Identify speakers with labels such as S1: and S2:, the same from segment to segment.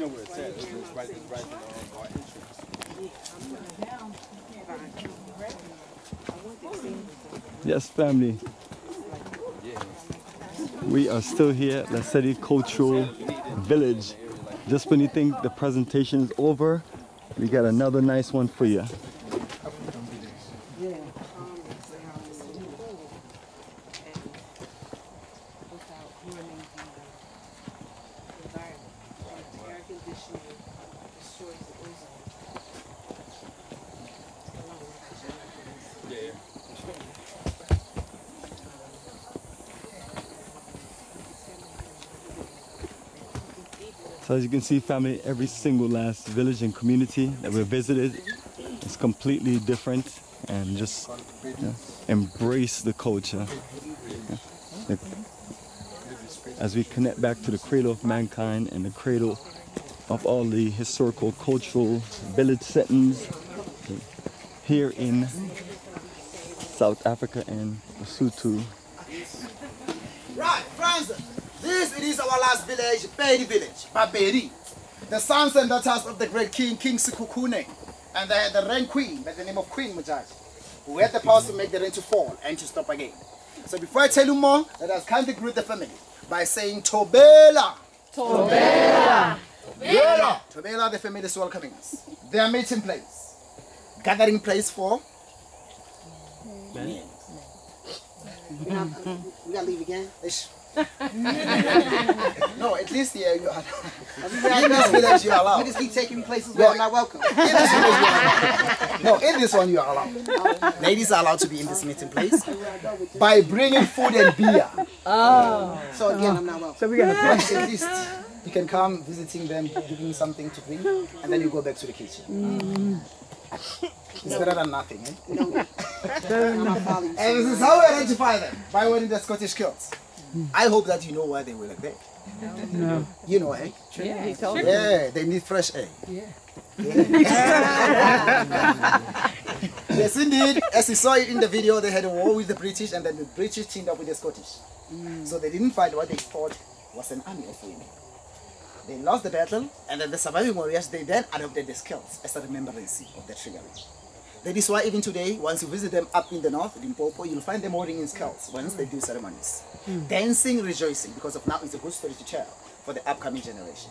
S1: know where it's at. It's right, it's right in um, our entrance.
S2: Yes, family. We are still here at Lesedi Cultural Village. Just when you think the presentation is over, we got another nice one for you. So as you can see, family, every single last village and community that we visited is completely different and just embrace the culture. Yeah. As we connect back to the cradle of mankind and the cradle of all the historical, cultural village settings here in South Africa and Lesotho.
S3: Right, friends, this it is our last village, Pedi village, Bapedi. The sons and daughters of the great king, King Sekhukhune. And they had the rain queen by the name of Queen Mujaji, who had the power to make the rain to fall and to stop again. So before I tell you more, let us kindly greet the family by saying Thobela. Thobela. Thobela. Thobela, the family is welcoming us. Their meeting place, gathering place for
S4: We gotta leave again.
S3: Ish. no, at least here you are. in this village you are
S4: You
S3: allowed.
S4: just keep taking places where I'm not welcome.
S3: In this village you are allowed. No, in this one you are allowed. Ladies are allowed to be in this meeting place by bringing food and beer.
S4: So again, I'm not welcome.
S3: So we're gonna But at least you can come visiting them, giving something to drink, and then you go back to the kitchen. It's better than nothing, eh?
S4: I'm not following you.
S3: And this is how we identify them by wearing the Scottish kilts. I hope that you know why they were like that. No. no. You know, eh?
S5: Yeah, he told me.
S3: Yeah, they need fresh air. Yeah. yes, indeed. As you saw it in the video, they had a war with the British, and then the British teamed up with the Scottish. So they didn't fight what they thought was an army of women. They lost the battle, and then the surviving warriors they then adopted the kilts as a remembrance of the triggering. That is why even today, once you visit them up in the north, in Limpopo, you'll find them holding in skulls once they do ceremonies. Hmm. Dancing, rejoicing, because of now it's a good story to tell for the upcoming generation.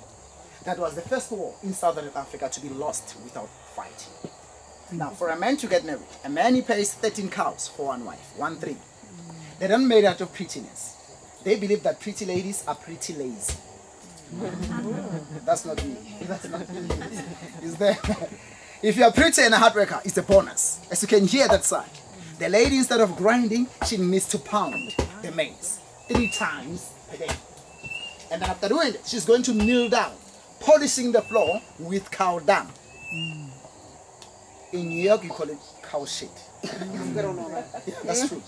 S3: That was the first war in southern Africa to be lost without fighting. Now, for a man to get married, a man he pays 13 cows for one wife, one three. They don't marry out of prettiness. They believe that pretty ladies are pretty lazy. Hmm. That's not me. That's not me. Is there? If you are pretty and a hard worker, it's a bonus. As you can hear that side. The lady, instead of grinding, she needs to pound the maize three times a day. And then after doing it, she's going to kneel down, polishing the floor with cow dung. In New York, you call it cow shit. That's true.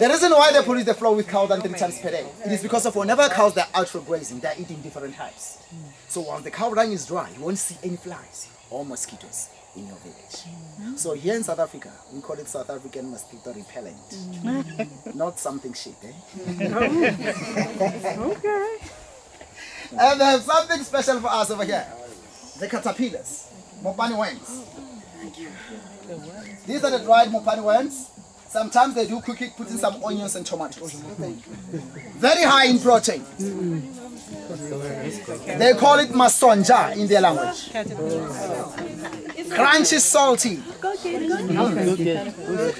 S3: The reason why they polish the floor with cow dung three times per day, it is because of whenever cows they're for grazing, they're eating different types. So once the cow dung is dry, you won't see any flies or mosquitoes in your village. So here in South Africa, we call it South African mosquito repellent. Not something shit, eh?
S5: Okay.
S3: And have something special for us over here. The caterpillars, Mopani worms. Thank you. These are the dried Mopani worms. Sometimes they do cook it, put in some onions and tomatoes. Very high in protein. They call it masonja in their language. Crunchy, salty.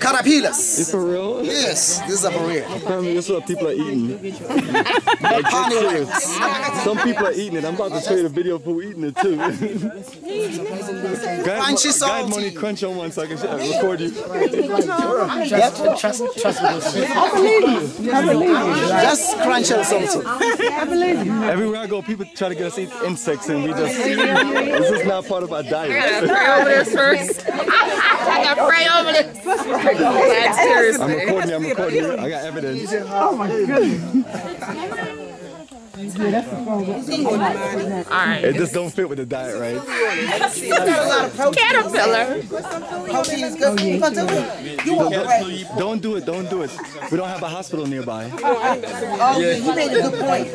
S3: Caterpillars.
S2: It's for real?
S3: Yes, this is for real.
S2: Family, this is what people are eating.
S3: Mopani worms.
S2: Some people are eating it. I'm about to show you the video of who eating it too. guide,
S3: Crunchy,
S2: guide
S3: salty.
S2: money crunch on one so I can sh- record you.
S3: Just crunch and salty.
S2: Everywhere I go, people try to get us to eat insects, and we just this is not part of our diet.
S5: Pray over this first. I gotta pray over this. That's serious.
S2: I'm recording you. I'm recording you. I got evidence.
S5: Oh, right.
S2: It just don't fit with the diet, right?
S4: You got a lot of protein.
S5: Caterpillar.
S4: Protein is good. You gonna do it? You want right?
S2: Don't do it, don't do it. We don't have a hospital nearby.
S4: Oh, yeah. You made a good point.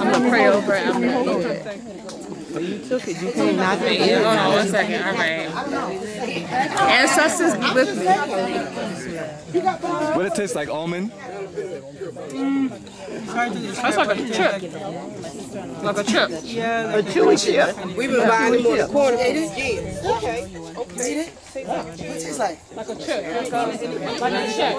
S5: I'm gonna pray over it. I'm it. You took it. You came out there. Hold on one second. All right. Ancestors be with me.
S2: What it tastes like, almond?
S5: That's like a chip. Like a chip.
S4: A chewy chip. We've been buying them on the corner for years. Okay. See that? What tastes like?
S5: Like a chip. Like a chip.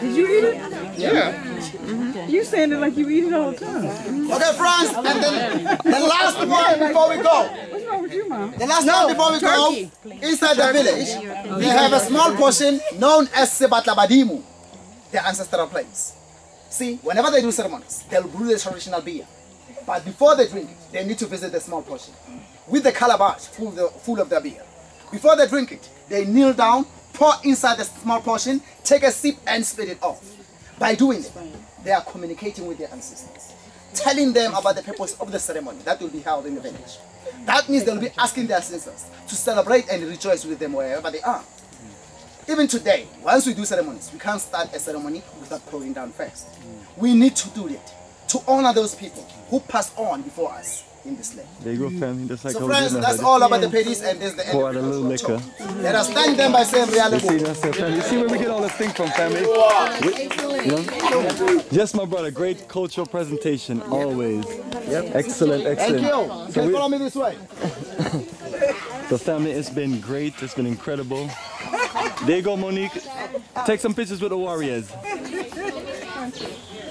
S6: Did you eat it?
S5: Yeah. Mm-hmm.
S6: You saying it like you eat it all the time.
S3: Okay, friends, and then the last one before we go.
S6: What's wrong with you, mom?
S3: The last one before we go, inside the village, they have a small portion known as Sebatlabadimu, their ancestral place. See, whenever they do ceremonies, they'll brew the traditional beer. But before they drink it, they need to visit the small portion with the calabash full the, full of their beer. Before they drink it, they kneel down, pour inside the small portion, take a sip, and spit it off. By doing it, they are communicating with their ancestors, telling them about the purpose of the ceremony that will be held in the village. That means they'll be asking their ancestors to celebrate and rejoice with them wherever they are. Even today, once we do ceremonies, we can't start a ceremony without pouring down first. We need to do it to honor those people who passed on before us in this land.
S2: There you go, family. That's like
S3: So friends, that's
S2: that.
S3: all about the Pedis and this the end.
S2: Pour
S3: of
S2: out a
S3: the
S2: little liquor.
S3: talk. Let us thank them by saying
S2: You see, that's it, family. You see where we get all this thing from, family? We- you know? Yes, my brother. Great cultural presentation, always. Yep. Excellent,
S3: Thank
S2: excellent.
S3: you.
S2: So,
S3: Can you follow me this way?
S2: so, family, it's been great. It's been incredible. There you go, Monique. Take some pictures with the warriors.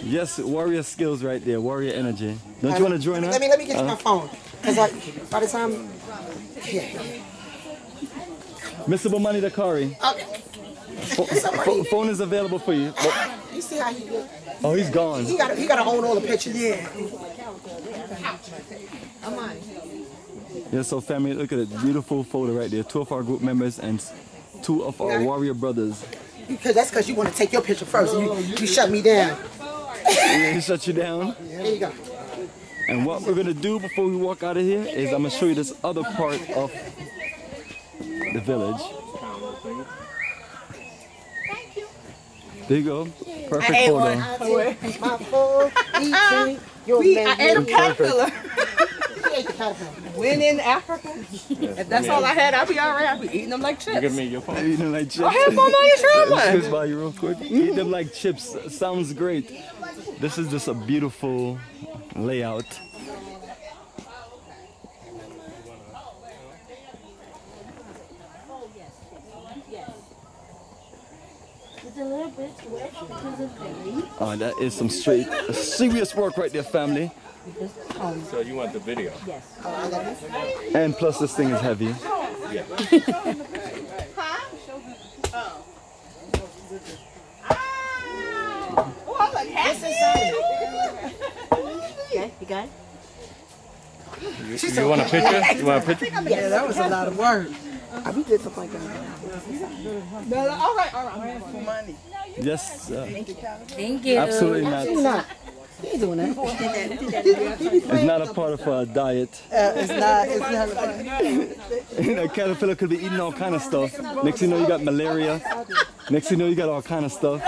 S2: Yes, warrior skills right there. Warrior energy. Don't you want to join us?
S4: Let me let me get you uh-huh. my phone. Cause like by the time. yeah.
S2: Mr. Bomani Dakari.
S4: Okay.
S2: Pho- pho- phone is available for you.
S4: You see how he look?
S2: oh, he's gone.
S4: He got he got to own all the pictures. Yeah.
S2: Yeah, so family, look at it. Beautiful photo right there. Two of our group members and two of our warrior brothers.
S4: Because that's because you want to take your picture first. You you shut me down.
S2: Yeah, he shut you down.
S4: There you go.
S2: And what we're gonna do before we walk out of here is I'm gonna show you this other part of the village. There you go. Perfect photo.
S4: My full eating. Your
S6: We, I ate a caterpillar.
S4: He ate the caterpillar.
S6: When in Africa, if that's all I had, I'd be all right. I'd be eating them like chips.
S1: Give me your phone.
S2: Eating like chips.
S6: I have one on your shoulder.
S2: Excuse by you real quick. Eat them like chips. Sounds great. This is just a beautiful layout. Oh, ah, that is some straight, serious work right there, family.
S1: So you want the video? Yes.
S2: And plus, this thing is heavy. Oh.
S7: Okay, you got it?
S1: You, you want a picture? You want a picture?
S4: Yeah, that was a lot of work. I we did something like that.
S6: all right, all right. For money.
S2: Yes, uh,
S7: Thank you.
S2: absolutely not.
S4: He's not. He ain't doing that.
S2: It's not a part of our diet.
S4: Uh, it's not. It's not.
S2: You know, caterpillar could be eating all kind of stuff. Next thing you know, you got malaria. Next thing you know, you got all kind of stuff.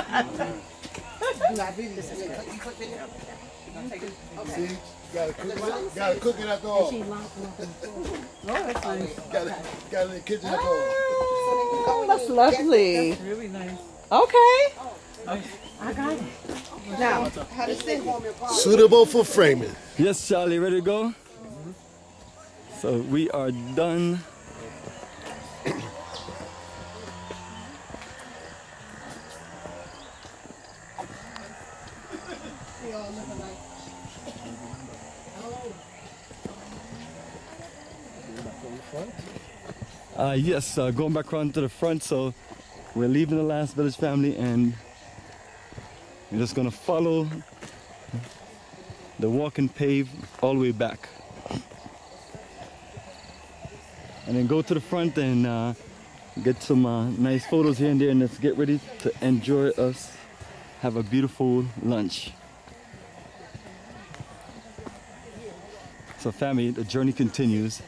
S8: Got a cooking, got a cooking after all. Got a, got a kitchen after all.
S6: Oh, that's lovely. Really nice. Okay.
S8: Suitable for framing.
S2: Yes, Charlie, ready to go? So we are done. Uh, yes, uh, going back around to the front. So we're leaving the last village family and we're just gonna follow the walk and pave all the way back. And then go to the front and uh, get some uh, nice photos here and there and let's get ready to enjoy us. Have a beautiful lunch. So family, the journey continues.